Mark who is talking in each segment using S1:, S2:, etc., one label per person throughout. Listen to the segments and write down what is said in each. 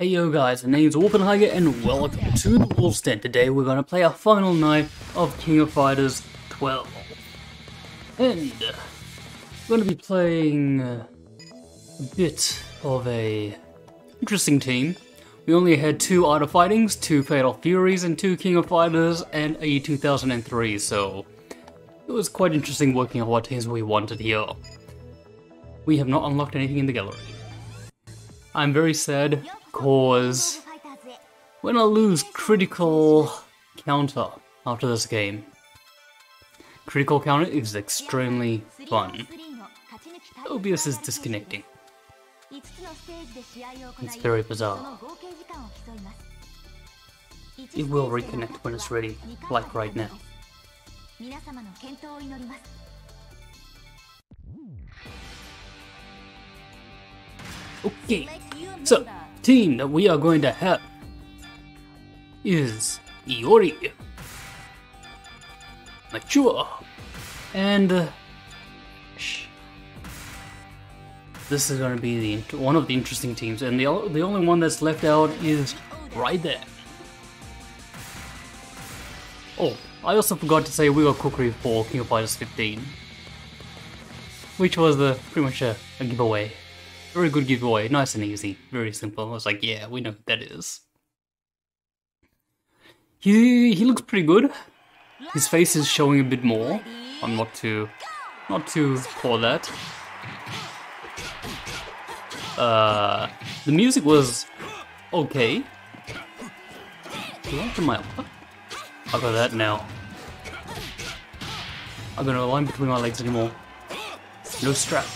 S1: Hey yo guys, my name's Wolfen Heiger and welcome to the Wolves Den. Today we're gonna play our final night of King of Fighters 12. And uh, we're gonna be playing uh, a bit of a interesting team. We only had two Art of Fightings, two Fatal Furies, and two King of Fighters, and a 2003, so it was quite interesting working on what teams we wanted here. We have not unlocked anything in the gallery. I'm very sad cause when I lose critical counter after this game. Critical counter is extremely fun. OBS is disconnecting. It's very bizarre. It will reconnect when it's ready, like right now. Okay, so team that we are going to have is Iori, Mature, and uh, this is going to be the one of the interesting teams, and the the only one that's left out is right there. Oh, I also forgot to say we got Kukri for King of Fighters 15, which was the pretty much a, a giveaway. Very good giveaway, nice and easy, very simple. I was like, yeah, we know who that is. He he looks pretty good. His face is showing a bit more. I'm not too not too for that. Uh, the music was okay. My I got that now. I got no line between my legs anymore. No strap.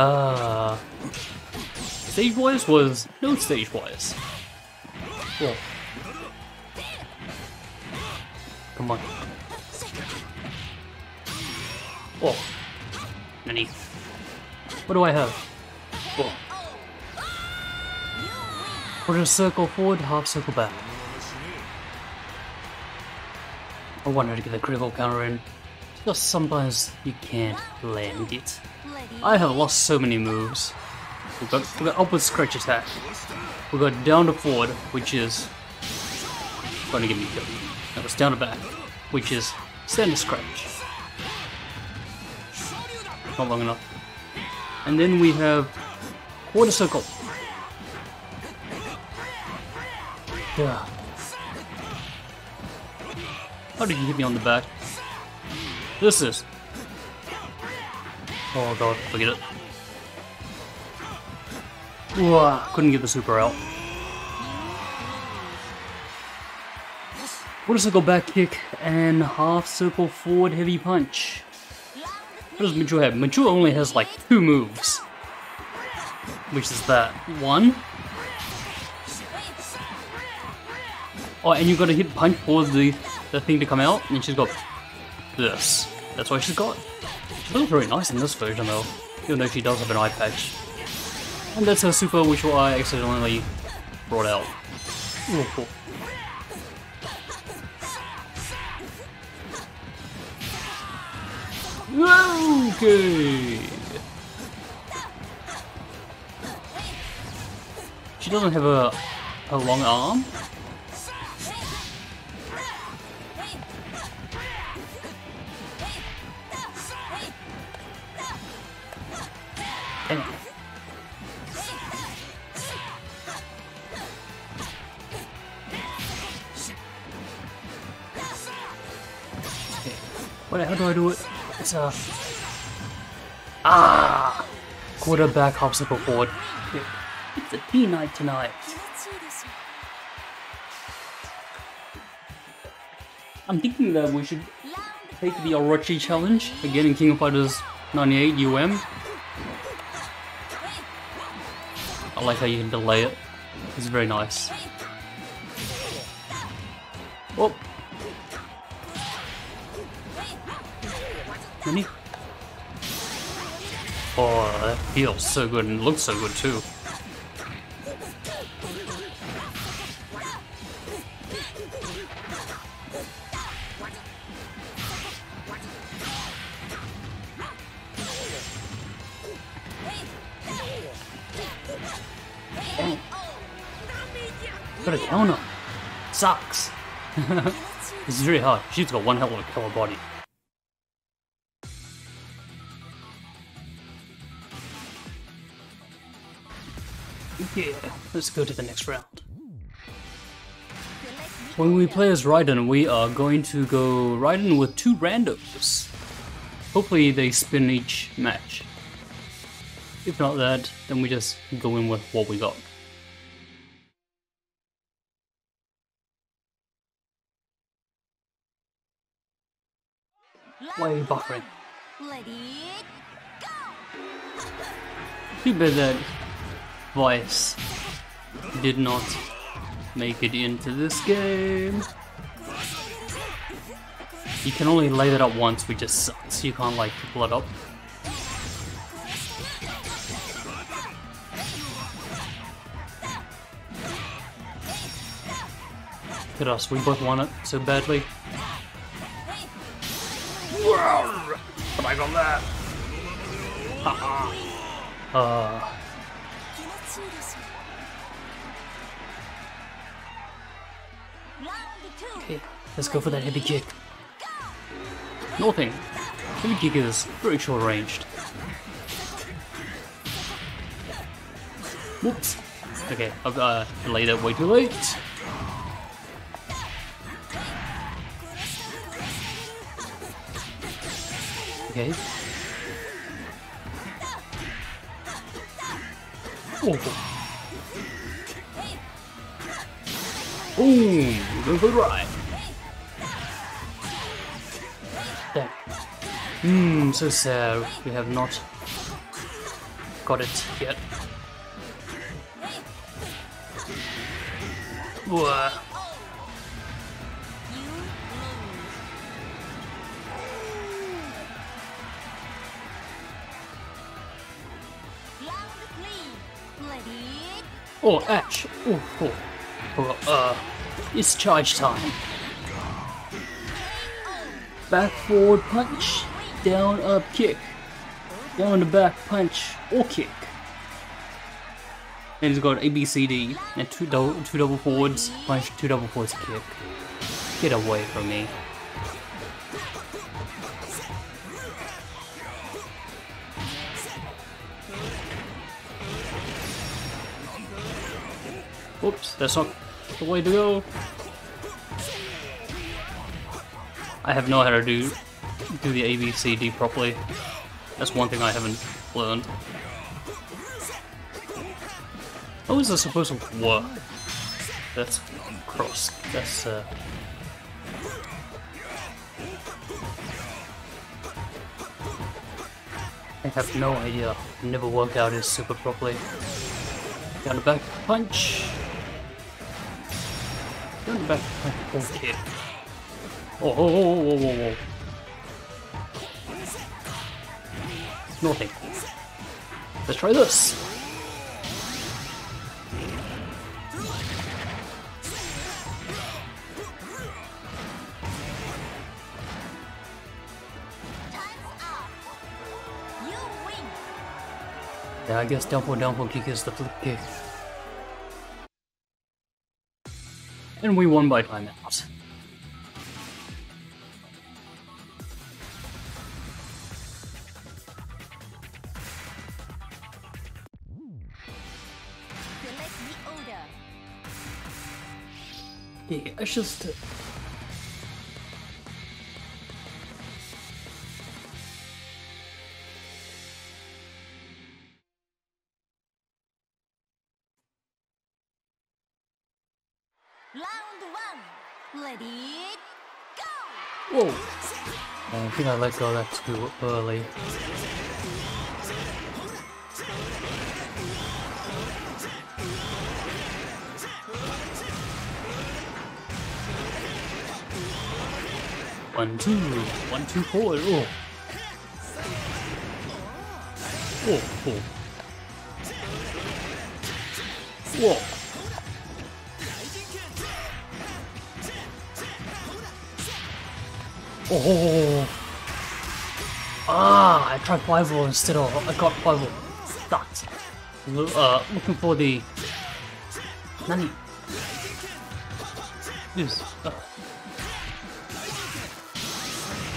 S1: Uh, stage wise was no stage wise. Whoa. Come on. Oh. Nani. What do I have? Whoa. Quarter circle forward, half circle back. I wanted to get the critical counter in. Just sometimes you can't land it. I have lost so many moves. We've got, we got upward scratch attack. We got down to forward, which is going to get me killed. That was down to back, which is stand to scratch. Not long enough. And then we have quarter circle. Yeah. How did you hit me on the back? This is Oh god, forget it. Ooh, couldn't get the super out. What does it go back kick and half circle forward heavy punch? What does Mature have? Mature only has like two moves. Which is that. One. Oh, and you've gotta hit punch for the, the thing to come out, and she's got this. That's why she's got. She looks very nice in this version though, even though she does have an eye patch. And that's her super which I accidentally brought out. Ooh, cool. Okay. She doesn't have a a long arm. A... Ah! Quarterback hopsicle forward. It's a tea night tonight. I'm thinking that we should take the Orochi challenge again in King of Fighters 98 UM. I like how you can delay it. It's very nice. Oh, Didn't? Oh, that feels so good and looks so good too. Gotta kill him. Sucks. this is really hard. She's got one hell of a killer body. Yeah, let's go to the next round. When we play as Raiden, we are going to go Raiden with two randos. Hopefully they spin each match. If not that, then we just go in with what we got. Why are you buffering? Too bad that Weiss did not make it into this game. You can only light it up once, which just sucks. You can't like pull it up. Look at us, we both want it so badly. But I got that! Haha! uh... let's go for that heavy kick. Nothing. Heavy kick is very short ranged. Whoops. Okay, I've uh, laid it way too late. Okay. Oh. Boom! Go for the ride. Hmm, so sad. We have not got it yet. Whoa. Oh, Ash. Oh, oh. oh uh. It's charge time. Back forward punch, down up kick, down the back punch or kick. And he's got A B C D and two double two double forwards punch, two double forwards kick. Get away from me. Oops, that's not the way to go. I have no idea how to do do the ABCD properly. That's one thing I haven't learned. How is this supposed to work? That's cross. That's uh. I have no idea. Never worked out his super properly. Down the back punch. Turn back. punch. Okay. Oh, oh, oh, oh, oh, oh. Nothing. Let's try this. Yeah, I guess downfall downfall kick is the flip kick. and we won by timeout. Yeah, it's just Whoa! I think I let go that too early. One, two, one, two, four. Oh. Oh, oh. Whoa. Oh! Ah, I tried Bible instead of I got Bible. Sucked. Uh, looking for the Nani. This.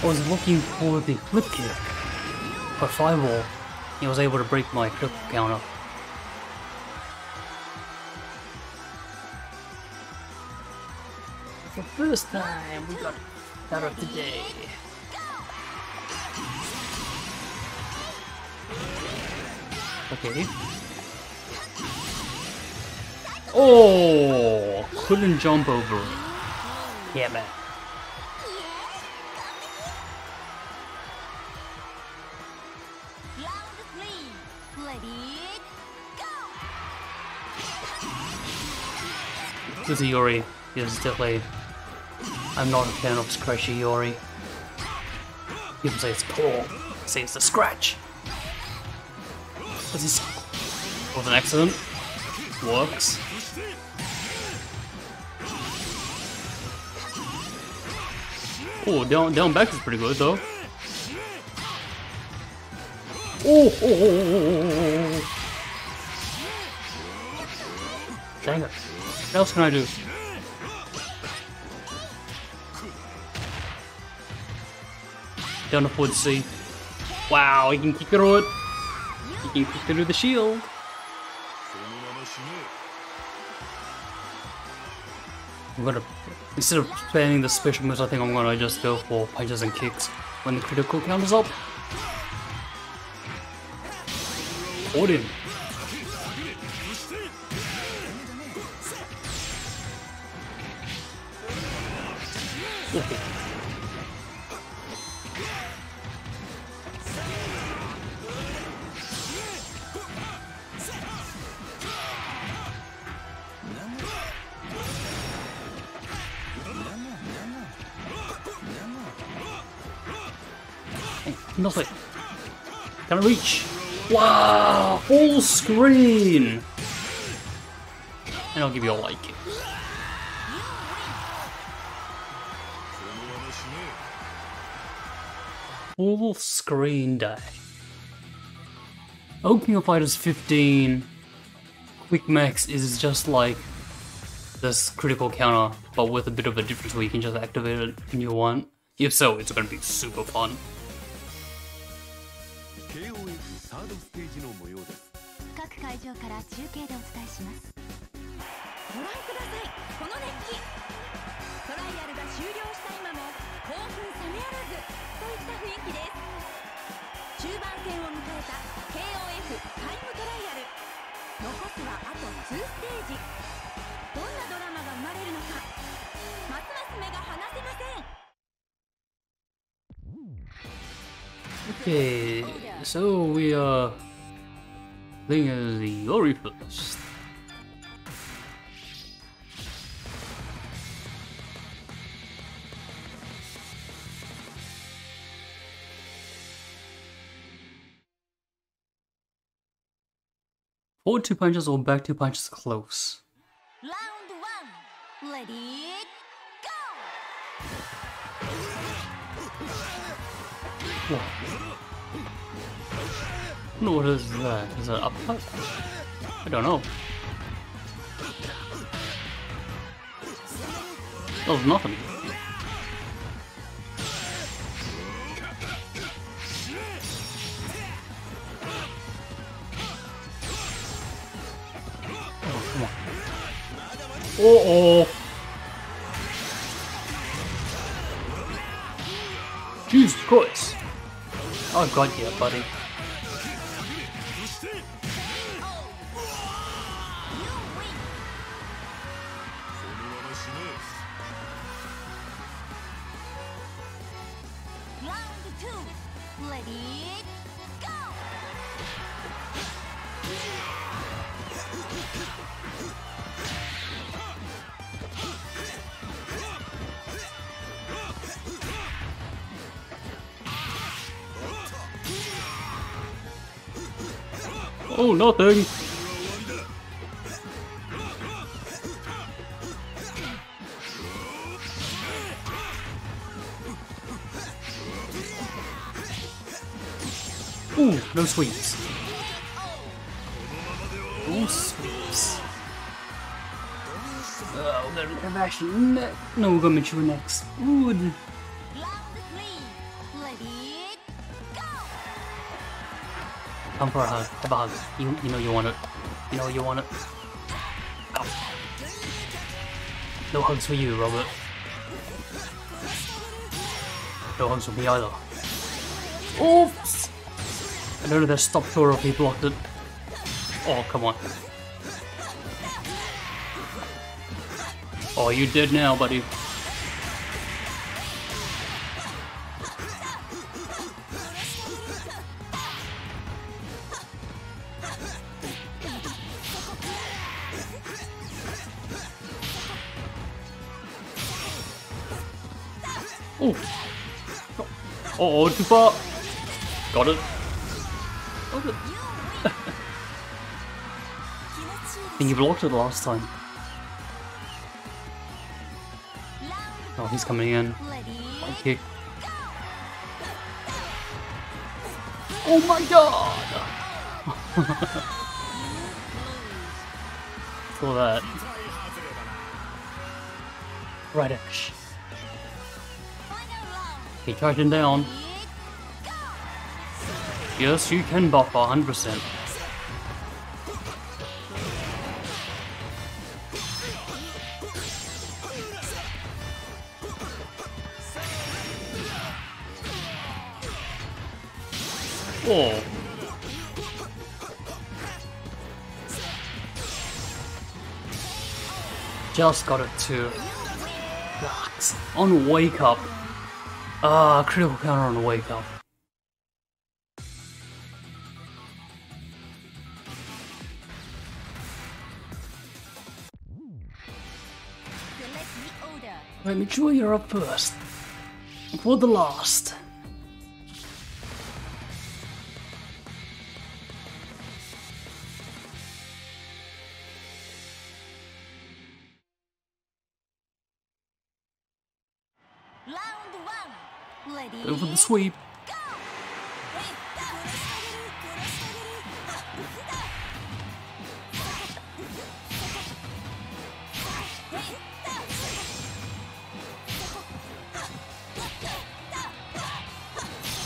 S1: I was looking for the flip kick, but Fireball, he was able to break my critical counter. For first time, we got better today. Okay. Oh, couldn't jump over. Yeah, man. This is Iori. Is definitely. I'm not a fan of Scratchy Iori. People say it's poor. Say it's a scratch. This is was an accident. Works. Oh, down down back is pretty good though. Oh, oh, oh, oh, oh, oh. Dang it. What else can I do? Don't afford to see. Wow, he can kick through it. He can kick through the shield. I'm gonna instead of planning the special moves, I think I'm gonna just go for punches and kicks when the critical counters up. Odin. Reach? Wow! Full screen! And I'll give you a like. Full screen day. King of Fighters 15 Quick Max is just like this critical counter, but with a bit of a difference where you can just activate it when you want. If so, it's gonna be super fun.
S2: ードステージの模様です。
S3: 各会場から中継でお伝えします。ご覧ください。この熱気。トライアルが終了した今も興奮冷めやらずといった雰囲気です。中盤戦を迎えた KOF タイムトライアル。残すはあと2ステージ。どんなドラマが生まれるのか。ますます目が離せません。
S1: Okay, so we are playing as the first. Forward two punches or back two punches close.
S3: Round one. Ready, go!
S1: No, what is that? Is that uppercut? I don't know. That was nothing. Oh, come on. Uh oh. Jesus Christ. Oh god, yeah, buddy. Oh, nothing. Ooh, no sweeps. Uh, no sweeps. Oh, I'm don't have No, gonna mature next. Good. Come for a hug. Have a hug. You, you know you want it. You know you want it. Ow. No hugs for you, Robert. No hugs for me either. Oops! I know that stop if he blocked it. Oh, come on. Oh, you dead now, buddy. Oh, too far. Got it. I think you blocked it last time. Oh, he's coming in. One kick. Oh my god! Saw that. Right edge.
S3: Round.
S1: Charging down. Yes, you can buff 100%. Oh. Just got it too. Relax. On wake up. Ah, critical counter on the wake up.
S3: Select the order.
S1: Right, make sure you're up first. For the last. Sweep.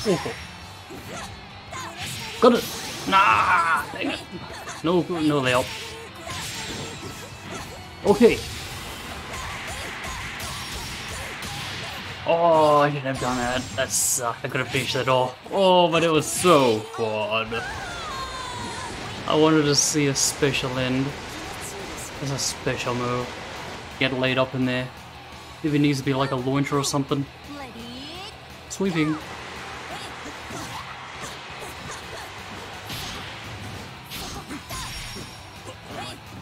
S1: Oh. Got it. Nah. Dang it. No, no help. Okay. Oh, I shouldn't have done that. That sucked. I could have finished that off. Oh, but it was so fun. I wanted to see a special end. There's a special move. Get laid up in there. If it needs to be like a launcher or something. Sweeping.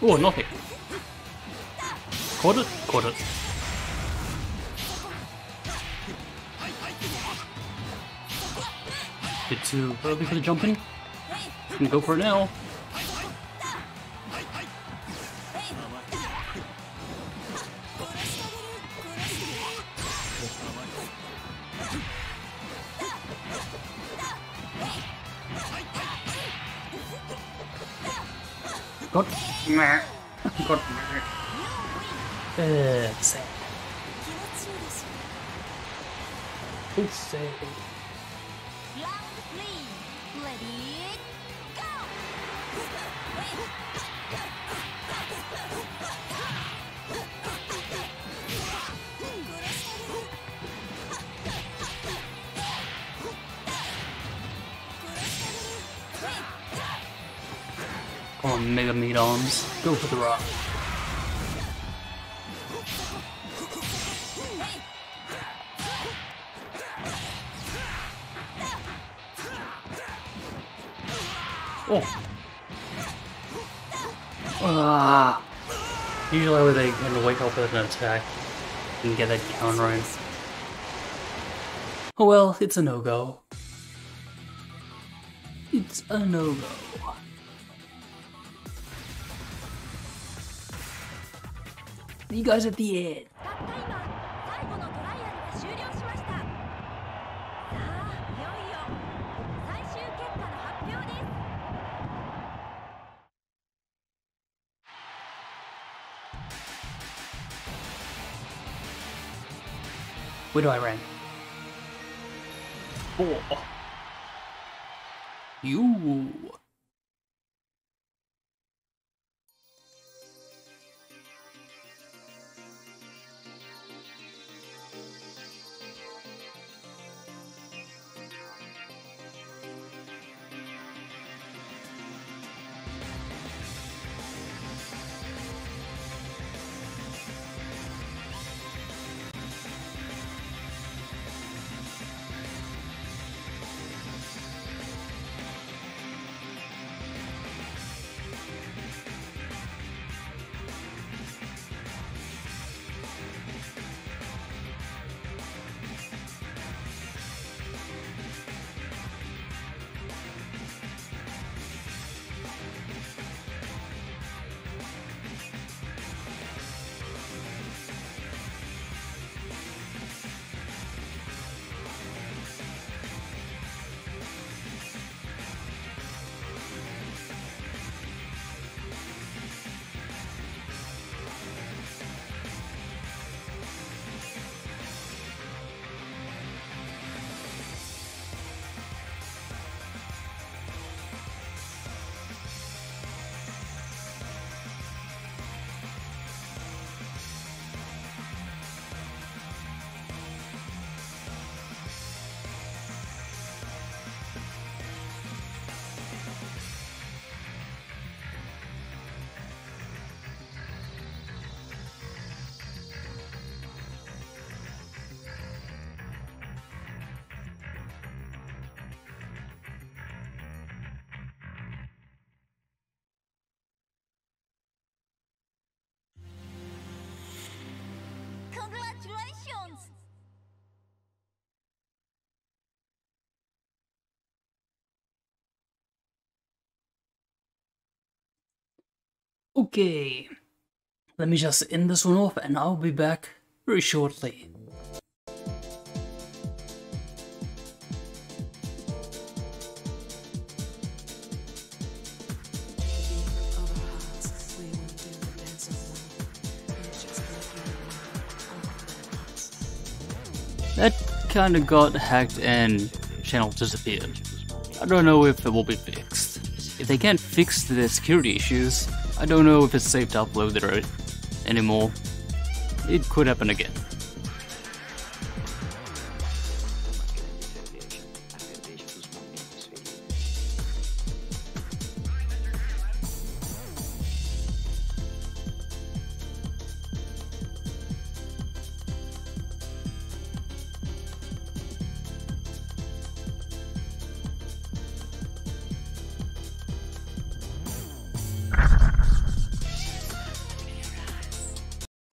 S1: Oh, nothing. Caught it? Caught it. Too early for the jumping. Gonna go for it now. Got got uh, sad. It's sad.
S3: Ready? Go!
S1: Come on, Mega Meat Arms. Go for the rock. Ah. Usually they kind of wake up with an attack and get that countering. Oh well, it's a no-go. It's a no-go. You guys at the end. Where do I rank? Four. You. Okay. Let me just end this one off and I'll be back very shortly. That kinda got hacked and channel disappeared. I don't know if it will be fixed. If they can't fix the security issues, I don't know if it's safe to upload it anymore. It could happen again.